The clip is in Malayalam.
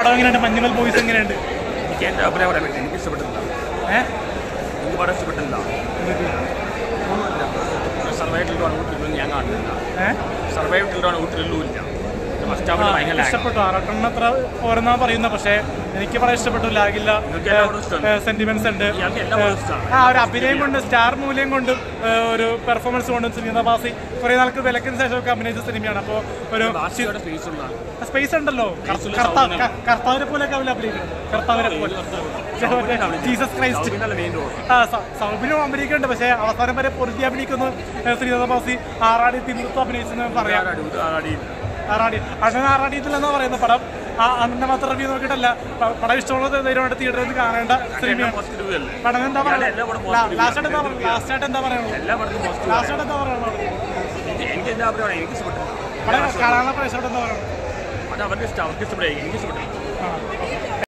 പടം എങ്ങനെയുണ്ട്? മഞ്ഞുമൽ ബോയ്സ് എങ്ങനെയുണ്ട്? എനിക്ക് എന്റെ അഭിനയം പറയാൻ പറ്റില്ല. എനിക്ക് ഇഷ്ടപ്പെട്ടില്ല ഏഹ് എനിക്ക് പടം ഇഷ്ടപ്പെട്ടില്ല സർവൈവ് ചിൽഡ്രൻ ഊട്ടിലൊന്നും ഞാൻ കാണുന്നില്ല. സർവൈവ് ടിൽഡോൺ ഊട്ടിലൊന്നും ഇല്ല. ഇഷ്ടപ്പെട്ടു. ആറട്ടെണ്ണ അത്ര ഓരോന്നാ പറയുന്നത് പക്ഷേ എനിക്ക് പടം ഇഷ്ടപ്പെട്ടു. ലാഗില്ല. സെന്റിമെന്റ്സ് ഉണ്ട്. ആ ഒരു അഭിനയം കൊണ്ട് സ്റ്റാർ മൂല്യം കൊണ്ടും ഒരു പെർഫോമൻസ് കൊണ്ടും ബാസി കുറെ നാൾക്ക് വിലക്കിന് ശേഷമൊക്കെ അഭിനയിച്ച സിനിമയാണ് അപ്പോൾ ഒരു സ്പേസ് ഉണ്ടല്ലോ. കർത്താവിനെ പോലെയൊക്കെ കർത്താവിനെ പോലെ. ജീസസ് ക്രൈസ്റ്റ് ആ സൗബിനും അഭിനയിക്കുന്നുണ്ട്. പക്ഷേ അവസാനം വരെ പൊരുതി അഭിനയിക്കുന്നു ശ്രീനാഥ ബാസി ആറാടി തിരുത്തു അഭിനയിച്ചെന്ന് പറയാം. ആറാടി. ആറാടിയത്തിൽ എന്നാ പറയുന്ന. പടം ആ അണ്ണന്റെ മാത്രം റിവ്യൂ നോക്കിയിട്ടല്ല. പടം ഇഷ്ടമുള്ളത് ധൈര്യമായിട്ട് തിയേറ്ററിൽ നിന്ന് കാണേണ്ട സിനിമയാണ് പടം എന്താ പറയുന്നത്? പറയുക ലാസ്റ്റ് എന്താ പറയുക ലാസ്റ്റ് ആയിട്ട് എന്താ ലാസ്റ്റ് ആയിട്ട് എന്താ എനിക്ക് ഇഷ്ടപ്പെട്ടു പടം കാണാനുള്ള പ്രേക്ഷകരോട് എന്താ അവർക്ക് ഇഷ്ടം അവർക്ക് ഇഷ്ടപ്പെടുക എനിക്ക് ഇഷ്ടപ്പെട്ടില്ല.